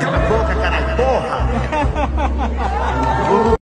Cala a boca, caralho, porra!